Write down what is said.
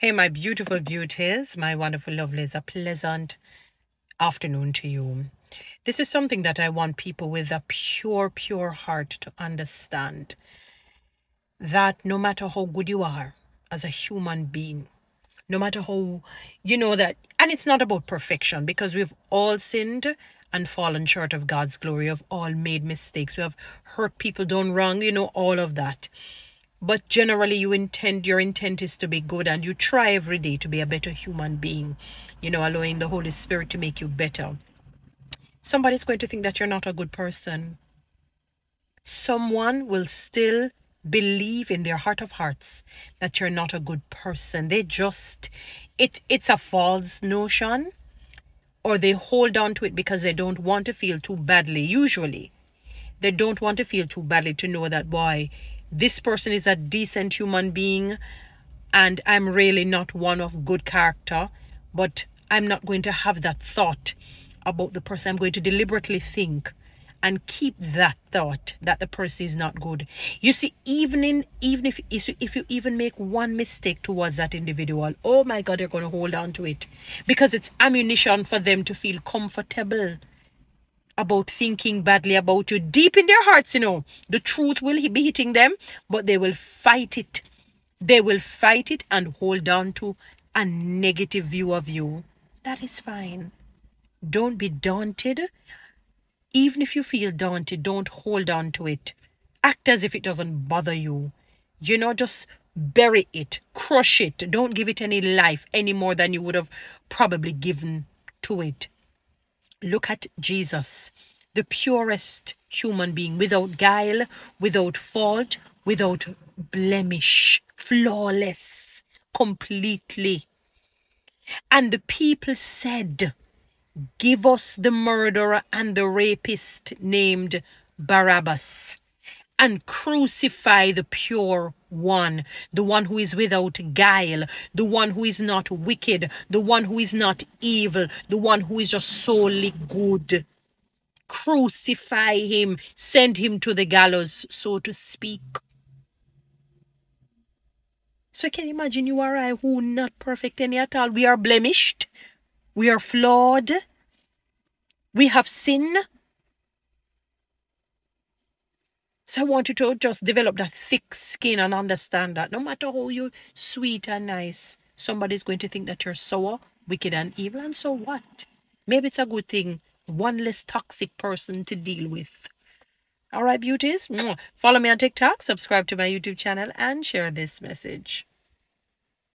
Hey, my beautiful beauties, my wonderful lovelies, a pleasant afternoon to you. This is something that I want people with a pure, pure heart to understand that no matter how good you are as a human being, no matter how, you know, that, and it's not about perfection because we've all sinned and fallen short of God's glory, We've all made mistakes, we have hurt people, done wrong, you know, all of that but generally you intend your intent is to be good and you try every day to be a better human being you know allowing the holy spirit to make you better. Somebody's going to think that you're not a good person. Someone will still believe in their heart of hearts that you're not a good person. They just it it's a false notion or they hold on to it because they don't want to feel too badly. Usually they don't want to feel too badly to know that boy this person is a decent human being and I'm really not one of good character, but I'm not going to have that thought about the person. I'm going to deliberately think and keep that thought that the person is not good. You see, even in even if if you even make one mistake towards that individual, oh my God, they're going to hold on to it because it's ammunition for them to feel comfortable about thinking badly about you deep in their hearts, you know. The truth will be hitting them, but they will fight it. They will fight it and hold on to a negative view of you. That is fine. Don't be daunted. Even if you feel daunted, don't hold on to it. Act as if it doesn't bother you. You know, just bury it, crush it. Don't give it any life any more than you would have probably given to it. Look at Jesus, the purest human being, without guile, without fault, without blemish, flawless, completely. And the people said, Give us the murderer and the rapist named Barabbas and crucify the pure one, the one who is without guile, the one who is not wicked, the one who is not evil, the one who is just solely good. Crucify him, send him to the gallows, so to speak. So I can imagine you or I who not perfect any at all. We are blemished. We are flawed. We have sin. So I want you to just develop that thick skin and understand that no matter how you're sweet and nice, somebody's going to think that you're sour, wicked and evil. And so what? Maybe it's a good thing. One less toxic person to deal with. All right, beauties. Follow me on TikTok, subscribe to my YouTube channel, and share this message.